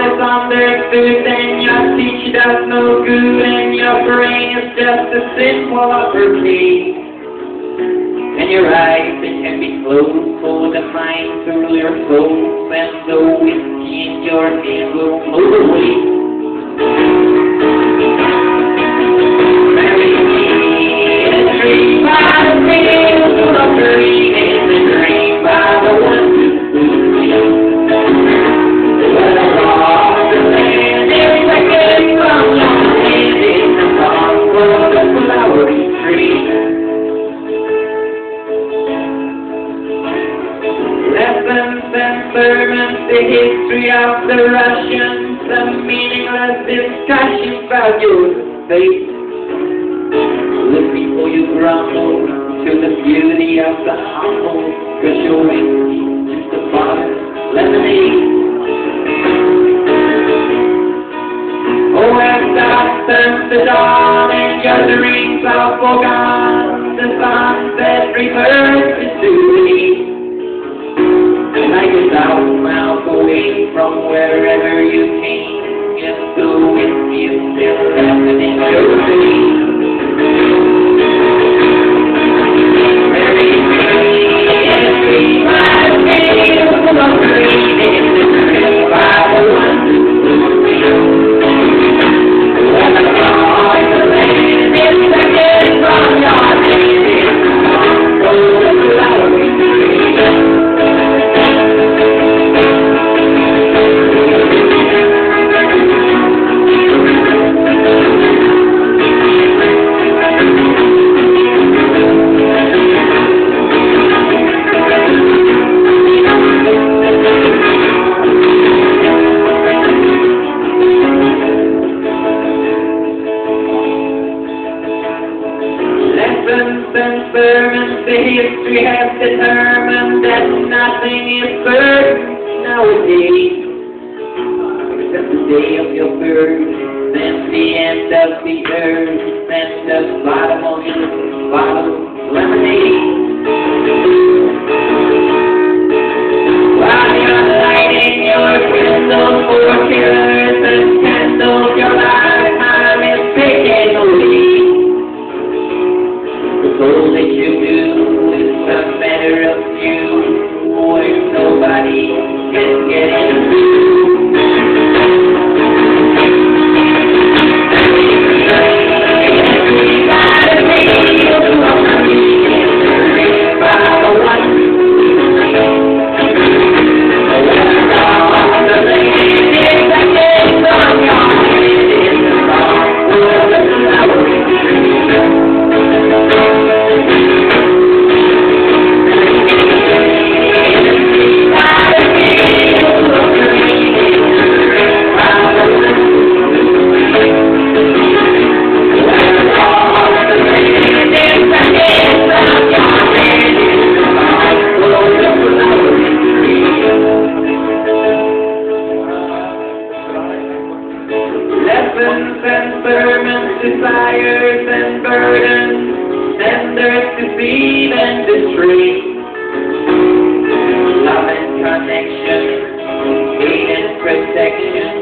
is understood, then your teacher does no good, and your brain is just a simple uppercase. And your eyes, they can be closed for the mind through your soul, and the whiskey in your hand will move away. The history of the Russians, some meaningless discussions about your faith. Look before you grumble to the beauty of the humble, cause your whiskey's just a bottle lemonade. Oh, dark turns to dawn and your dreams are forgone, the sunset reverses to wherever you came, history have determined that nothing is certain nowadays. Except the day of your birth, then the end of the earth, and the bottom of your of lemonade. While you're lighting your candles for can get in. Desires and burdens, tenders deceive and betray. Love and connection, hate and protection,